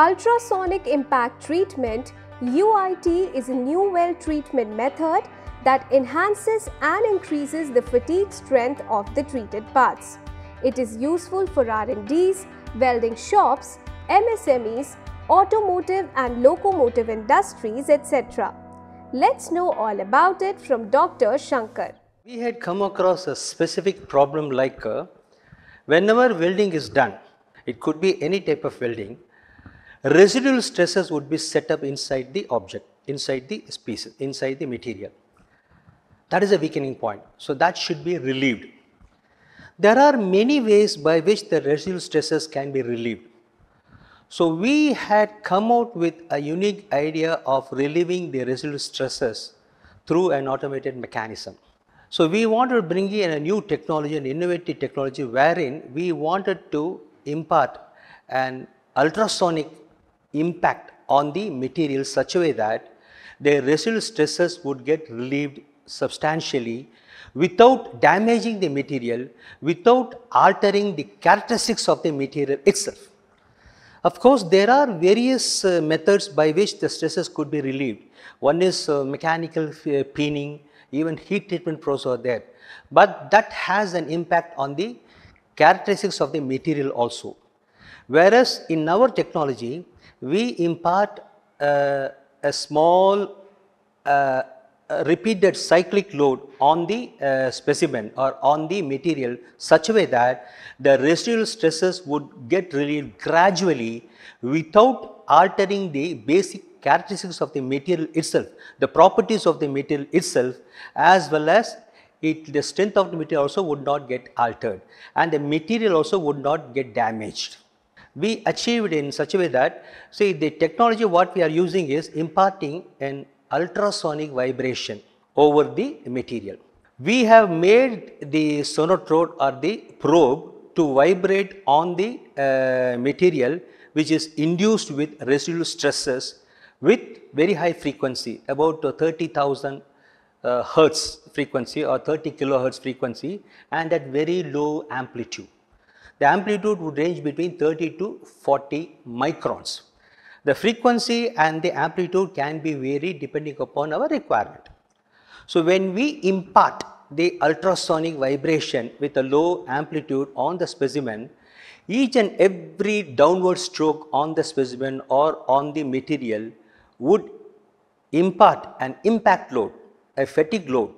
Ultrasonic impact treatment UIT is a new weld treatment method that enhances and increases the fatigue strength of the treated parts. It is useful for R&Ds, welding shops, MSMEs, automotive and locomotive industries, etc. Let's know all about it from Dr. Shankar. We had come across a specific problem like uh, whenever welding is done, it could be any type of welding, residual stresses would be set up inside the object, inside the species, inside the material. That is a weakening point. So that should be relieved. There are many ways by which the residual stresses can be relieved. So we had come out with a unique idea of relieving the residual stresses through an automated mechanism. So we wanted to bring in a new technology, an innovative technology wherein we wanted to impart an ultrasonic impact on the material such a way that the residual stresses would get relieved substantially without damaging the material, without altering the characteristics of the material itself. Of course, there are various uh, methods by which the stresses could be relieved. One is uh, mechanical uh, peening, even heat treatment process are there. But that has an impact on the characteristics of the material also. Whereas in our technology, we impart uh, a small uh, repeated cyclic load on the uh, specimen or on the material such a way that the residual stresses would get relieved gradually without altering the basic characteristics of the material itself, the properties of the material itself as well as it, the strength of the material also would not get altered and the material also would not get damaged. We achieved in such a way that see the technology what we are using is imparting an ultrasonic vibration over the material. We have made the sonotrode or the probe to vibrate on the uh, material which is induced with residual stresses with very high frequency about uh, 30,000 uh, hertz frequency or 30 kilohertz frequency and at very low amplitude. The amplitude would range between 30 to 40 microns. The frequency and the amplitude can be varied depending upon our requirement. So, when we impart the ultrasonic vibration with a low amplitude on the specimen, each and every downward stroke on the specimen or on the material would impart an impact load, a fatigue load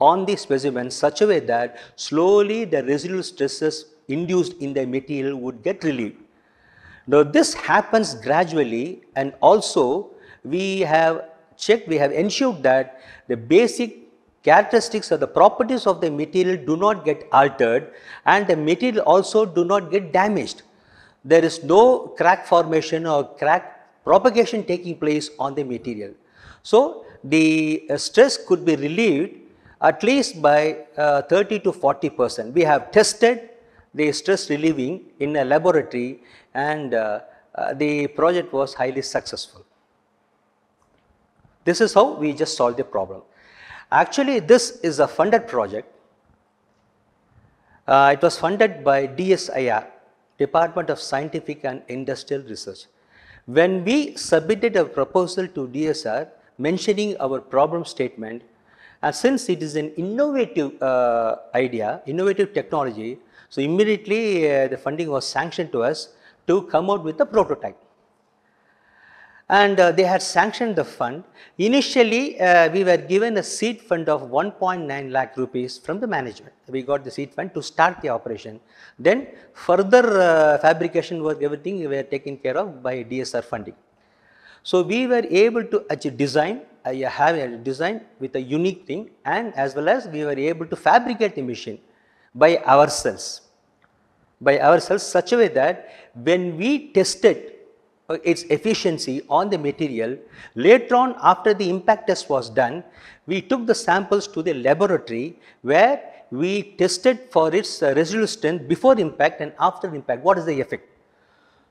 on the specimen such a way that slowly the residual stresses induced in the material would get relieved. Now this happens gradually and also we have checked, we have ensured that the basic characteristics or the properties of the material do not get altered and the material also do not get damaged. There is no crack formation or crack propagation taking place on the material. So the uh, stress could be relieved at least by uh, 30 to 40 percent. We have tested the stress relieving in a laboratory and uh, uh, the project was highly successful. This is how we just solved the problem. Actually, this is a funded project. Uh, it was funded by DSIR, Department of Scientific and Industrial Research. When we submitted a proposal to DSR mentioning our problem statement, and since it is an innovative uh, idea, innovative technology, so immediately uh, the funding was sanctioned to us to come out with a prototype. And uh, they had sanctioned the fund. Initially, uh, we were given a seed fund of 1.9 lakh rupees from the management. We got the seed fund to start the operation. Then further uh, fabrication work, everything we were taken care of by DSR funding. So we were able to achieve design, uh, have a design with a unique thing and as well as we were able to fabricate the machine by ourselves by ourselves such a way that when we tested uh, its efficiency on the material, later on after the impact test was done, we took the samples to the laboratory where we tested for its uh, residual strength before impact and after impact, what is the effect.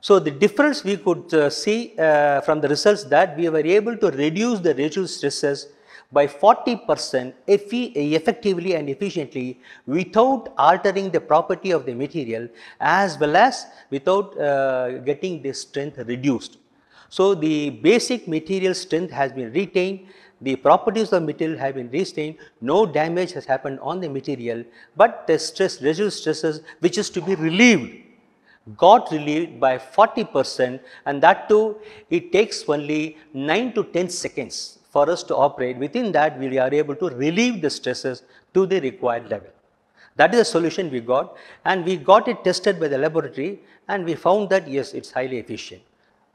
So, the difference we could uh, see uh, from the results that we were able to reduce the residual stresses by 40 percent effectively and efficiently without altering the property of the material as well as without uh, getting the strength reduced. So, the basic material strength has been retained, the properties of material have been retained, no damage has happened on the material, but the stress, residual stresses which is to be relieved got relieved by 40 percent and that too it takes only 9 to 10 seconds for us to operate. Within that we are able to relieve the stresses to the required level. That is the solution we got and we got it tested by the laboratory and we found that yes it is highly efficient.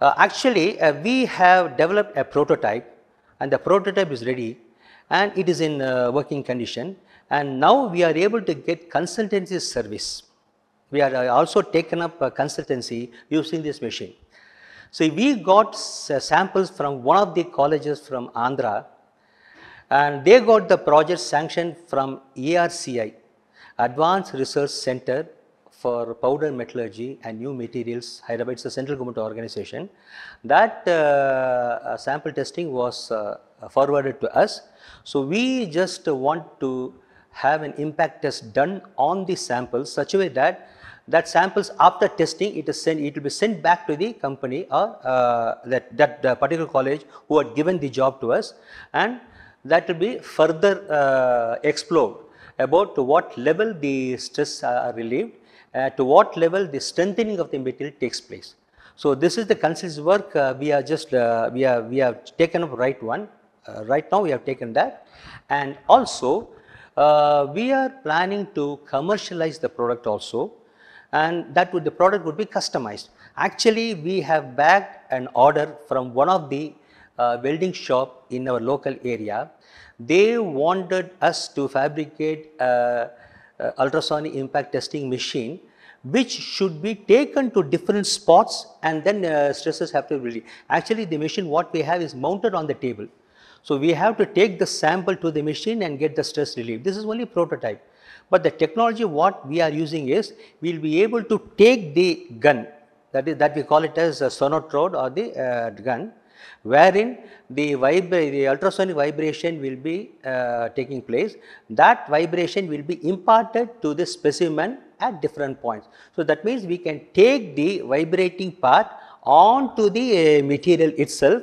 Uh, actually uh, we have developed a prototype and the prototype is ready and it is in uh, working condition and now we are able to get consultancy service. We are uh, also taken up consultancy using this machine. So, we got samples from one of the colleges from Andhra and they got the project sanctioned from ARCI, Advanced Research Center for Powder Metallurgy and New Materials, Hyderabad, it's a central government organization. That uh, uh, sample testing was uh, forwarded to us. So, we just want to have an impact test done on the samples such a way that that samples after testing it is sent it will be sent back to the company or uh, that that particular college who had given the job to us and that will be further uh, explored about to what level the stress are relieved, uh, to what level the strengthening of the material takes place. So, this is the consultancy work uh, we are just uh, we have we have taken up right one uh, right now we have taken that and also uh, we are planning to commercialize the product also and that would the product would be customized. Actually we have bagged an order from one of the uh, welding shop in our local area. They wanted us to fabricate a, a ultrasonic impact testing machine which should be taken to different spots and then uh, stresses have to be. Actually the machine what we have is mounted on the table. So we have to take the sample to the machine and get the stress relief. This is only prototype. But the technology what we are using is we will be able to take the gun that is that we call it as a sonotrode or the uh, gun wherein the, the ultrasonic vibration will be uh, taking place. That vibration will be imparted to the specimen at different points. So, that means we can take the vibrating part onto the uh, material itself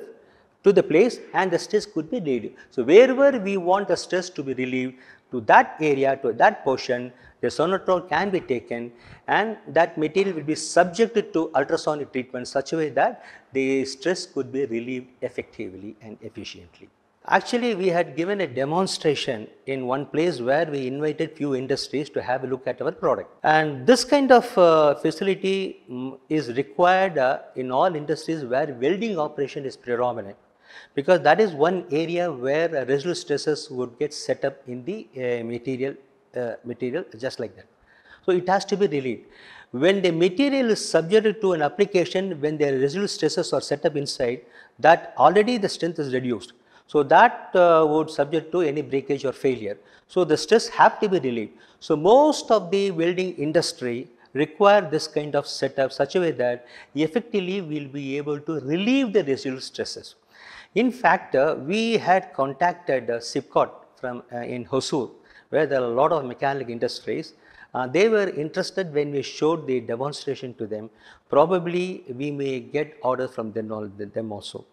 to the place and the stress could be relieved. So, wherever we want the stress to be relieved, to that area, to that portion, the sonotrode can be taken and that material will be subjected to ultrasonic treatment such a way that the stress could be relieved effectively and efficiently. Actually, we had given a demonstration in one place where we invited few industries to have a look at our product. And this kind of uh, facility um, is required uh, in all industries where welding operation is predominant because that is one area where residual stresses would get set up in the uh, material, uh, material just like that. So, it has to be relieved. When the material is subjected to an application, when the residual stresses are set up inside, that already the strength is reduced. So, that uh, would subject to any breakage or failure. So, the stress have to be relieved. So, most of the welding industry require this kind of setup such a way that effectively we will be able to relieve the residual stresses. In fact, uh, we had contacted uh, SIPCOT from uh, in Hosur where there are a lot of mechanical industries. Uh, they were interested when we showed the demonstration to them. Probably we may get orders from them, all, them also.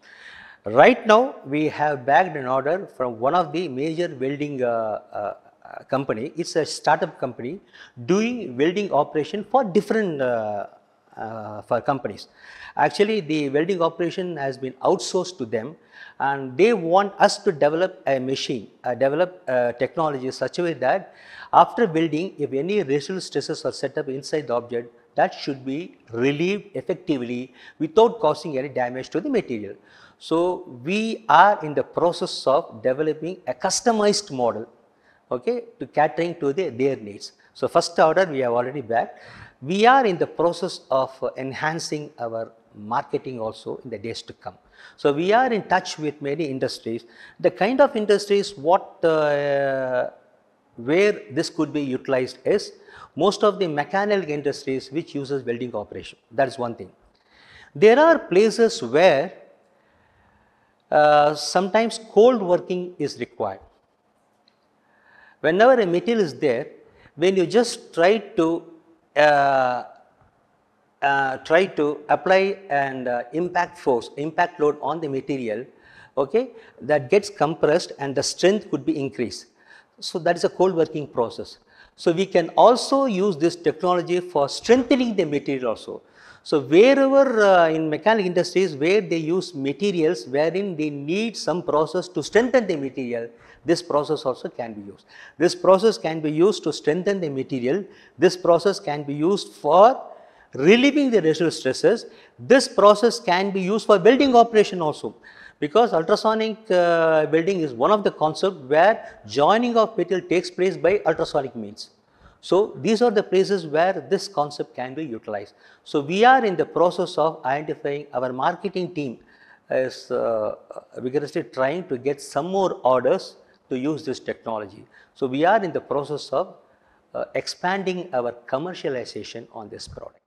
Right now, we have bagged an order from one of the major welding uh, uh, company. It's a startup company doing welding operation for different for companies. Actually, the welding operation has been outsourced to them and they want us to develop a machine, uh, develop a technology such a way that after building, if any residual stresses are set up inside the object, that should be relieved effectively without causing any damage to the material. So, we are in the process of developing a customized model okay, to catering to the, their needs. So, first order we have already back. We are in the process of enhancing our marketing also in the days to come. So, we are in touch with many industries. The kind of industries what uh, where this could be utilized is most of the mechanical industries which uses welding operation that is one thing. There are places where uh, sometimes cold working is required. Whenever a material is there, when you just try to try to apply an uh, impact force, impact load on the material, okay, that gets compressed and the strength could be increased. So that is a cold working process. So we can also use this technology for strengthening the material also. So wherever uh, in mechanical industries where they use materials wherein they need some process to strengthen the material, this process also can be used. This process can be used to strengthen the material. This process can be used for relieving the residual stresses. This process can be used for welding operation also because ultrasonic uh, welding is one of the concept where joining of material takes place by ultrasonic means. So, these are the places where this concept can be utilized. So, we are in the process of identifying our marketing team is uh, vigorously trying to get some more orders to use this technology. So, we are in the process of uh, expanding our commercialization on this product.